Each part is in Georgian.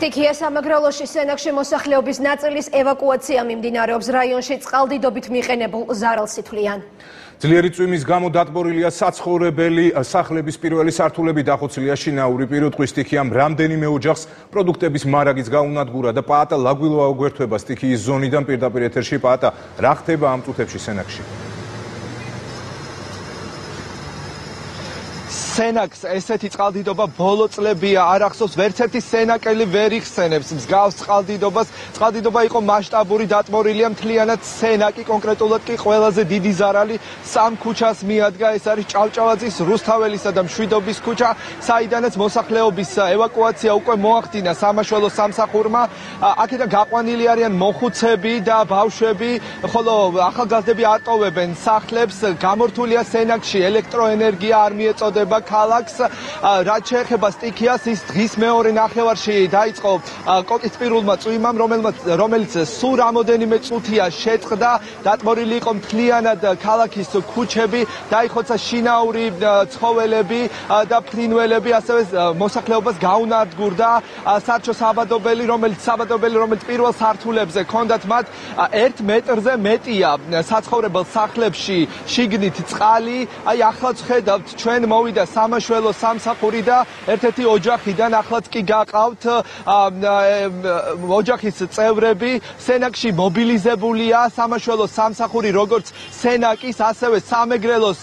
სტიქია სამაგრალოში სენაკში მოსახლეობის ნაწილის ევაკუაცია მიმდინარეობს. რაიონში წყალდიდობით მიყენებულ ზარალსითვლიან. ძლიერი წვიმის გამო დატბორილია საცხოვრებელი სახლების პირველი სართულები დახოცილია შინაური პირუტყვის სტიქიამ. რამდენიმე ოჯახს პროდუქტების მარაგის გაუნადგურა და პაატა ლაგვილოა უგვერთვება სტიქიის ზონიდან პირდაპირ ეთერში. პაატა რა ხდება ამ წუთებში სენაკში სენაკს ესეთი წყალდიდობა ბოლო წლებია. არ ახსოვს ვერც ერთი სენაკელი ვერ იხსენებს. მსგავს წყალდიდობას. წყალდიდობა იყო მასშტაბური დატმორილია მთლიანად სენაკი. კონკრეტულად კი ყველაზე დიდი ზარალი სამ ქუჩას მიადგა. ეს არის ჭავჭავაძის რუსთაველისა და მშვიდობის ქუჩა. საიდანაც მოსახლეობის ევაკუაცია უკვე მოახდინა სამაშველო სამსახურმა. აქედან გაყვანილი არიან მოხუცები და ბავშვები. ხოლო ახალგაზრდები ატოვებენ. სახლებს გამორთულია სენაკში. ელექტროენერგია არ მიეწოდება ქალაქს რაც შეეხება სტიქიას ის დღის მეორე ნახევარში დაიწყო კოკისპირულმა წვიმამ რომელმაც რომელიც სულ რამოდენიმე წუთია შეწყდა დატმორილი იყო მთლიანად ქალაქის ქუჩები დაიხოცა შინაური ცხოველები და ფრინველები ასევე მოსახლეობას გაუნადგურდა საერთო საბადობელი რომელიც საბადობელი რომელიც პირველ სართულებზე ქონდათ მათ 1 მეტრზე მეტია საცხოვრებელ სახლებში შიგნით წყალი აი ახლაც ხედავთ ჩვენ მოვიდა სამაშველო სამსახური და ერთ-ერთი ოჯახიდან ახლაც კი გაყავთ ოჯახის წევრები. სენაკში მობილიზებულია სამაშველო სამსახური როგორც სენაკის ასევე სამეგრელოს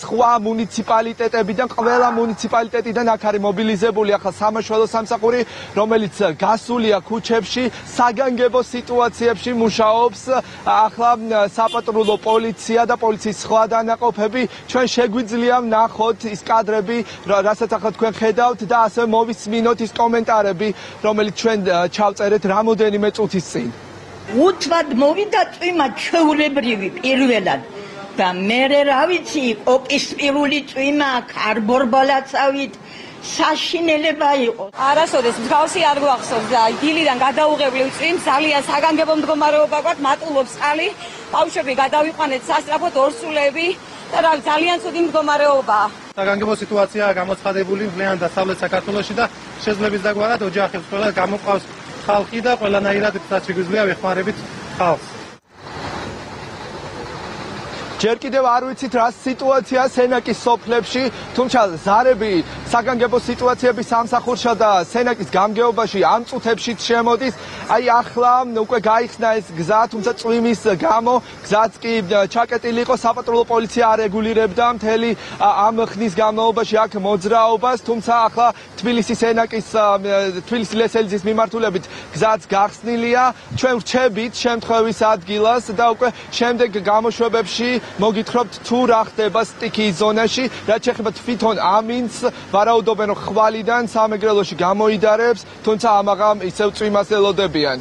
სხვა მუნიციპალიტეტებიდან ყველა მუნიციპალიტეტიდან აქ არის მობილიზებული ახლა სამაშველო სამსახური რომელიც გასულია ქუჩებში. საგანგებო სიტუაციებში მუშაობს ახლა საპატრულო პოლიცია და პოლიციის სხვა დანაყოფები. ჩვენ შეგვიძლია ვნახოთ ის კადრები, რასაც ახლა თქვენ ხედავთ და ასე მოვისმინოთ ის კომენტარები, რომელიც ჩვენ ჩავწერეთ რამოდენიმე წუთის წინ. უთვად მოვიდა წვიმა ჩეულებრივი პირველად და მე რა ვიცი, ოკის პირველი წვიმა კარბორბალაცავით საშინელება იყო. არასოდეს მსგავსი არ გვახსოვს და დილიდან გადაუღებლივ წვიმს ძალიან საგანგებო მდგომარეობა გვაქვს, მატულობს წყალი, ბავშვები გადავიყვანეთ სასწრაფოდ ორსულები და რა ძალიან ცუდი მდგომარეობაა. საგანგებო სიტუაციაა გამოცხადებული მთლიან დასავლეთ საქართველოში და შეძლებს დაგვარად ოჯახებს ყველა გამოყავს ხალხი და ყველანაირად რაც შეგვიძლია ვეხმარებით ხალხს ჯერ კიდევ არ ვიცით რა სიტუაცია სენაკის სოფლებში, თუმცა ზარები საგანგებო სიტუაციების სამსახურშა და სენაკის გამგეობაში ამ წუთებში შემოდის. აი ახლა უკვე გაიხსნა ეს გზა, თუმცა წვიმის გამო გზაც კი ჩაკეტილი იყო, საპატრულო პოლიცია არეგულირებდა მთელი ამ ხნის განმავლობაში აქ მოძრაობას, თუმცა ახლა თბილისის სენაკის თბილისის ლესელიძის მიმართულებით გზაც გახსნილია. ჩვენ ვრჩებით შემთხვევის ადგილას და უკვე შემდეგ გამოშვებებში მოგითხრობთ თუ რა ხდება სტიქიის ზონაში, რაც შეეხება თვითონ ამინს, ვარაუდობენ რომ ხვალიდან სამეგრელოში გამოიდარებს, თუმცა ამაღამ ისევ წვიმას ელოდებიან.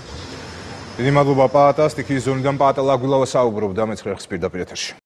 დიდი მადლობა პაატა სტიქიის ზონიდან პაატა ლაგვილავა საუბრობდა მეცხრე ხს პირდაპირ ეთერში.